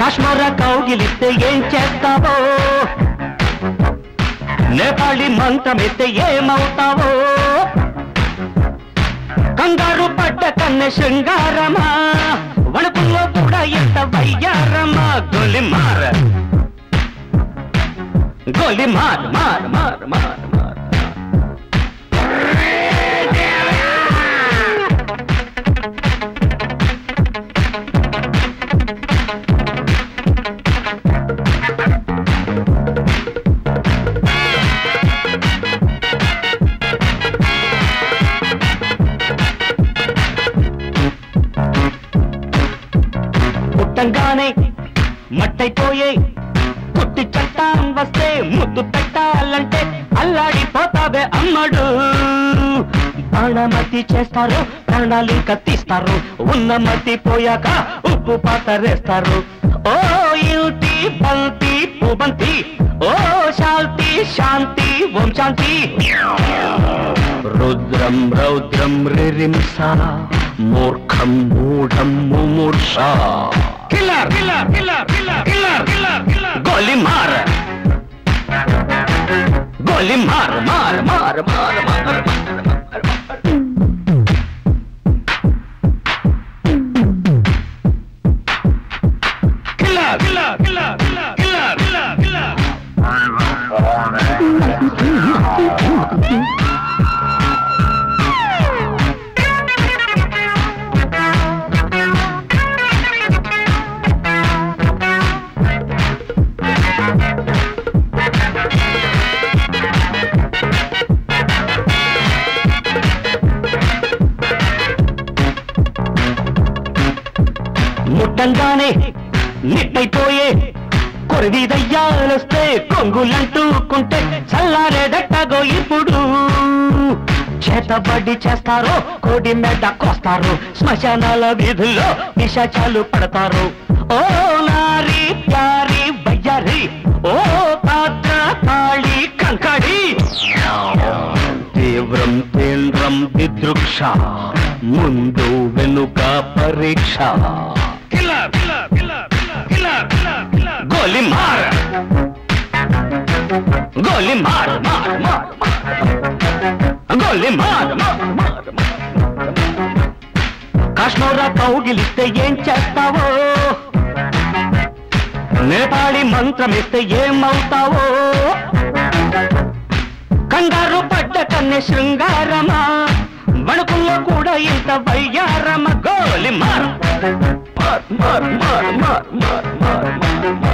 కాశ్మీర కౌగిలిస్తే ఏం చేస్తావో నేపాళి మంత్రమిస్తే ఏమవుతావో కంగారు పడ్డ కన్నె శృంగారమా వణుకుల్లో కూడా ఎంత వయ్యారమా గొలి మార గొలి మార్ మార్ మార్ మార్ చూడంగానే పుట్టంగానే మట్టైపోయే. పుట్టి చట్టం వస్తే ముద్దు పెట్టాలంటే అల్లాడిపోతావే అమ్మడు. ప్రాణమతి చేస్తారు ప్రాణాలు కత్తిస్తారు. ఉన్న మతి పోయాక ఉప్పు పాతరేస్తారు ఓ యూటి బంతి పుబంతి ఓ శాంతి శాంతి ఓం శాంతి. Rudram రౌద్రం రిరింస మూర్ఖం మూఢం ముమూర్ష. killer, killer, killer, killer, killer, killer, killer. गोली मार गोली मार मार मार मार मार मार ముట్టంగానే నిట్టయిపోయే కొరవీదయ్యాలొస్తే కొంగులంటూకుంటే చల్లారేదట్టగో ఇప్పుడు. చేతబడి చేస్తారు కోడి మెడ కోస్తారు శ్మశానాల వీధుల్లో నిశాచాలు పడతారు. ఓ నారి ప్యారి బయ్యారి ఓ పాత్ర తాళి కంకడి తీవ్రం తీవ్రం విదృక్ష ముందు వెనుక పరీక్ష. గోలి మార్ గోలి మార్ మార్ మార్. గోలి మార్ మార్ మార్. కాశ్మీర కౌగిలిస్తే ఏం చేస్తావో? నేపాళి మంత్రమిస్తే ఏమవుతావో? కంగారు పడ్డ కన్నె శృంగారమా? బడుపుల్లో కూడా ఇంత వయ్యారమ్మ గోలి మారు మారు మారు మారు మారు మారు మారు.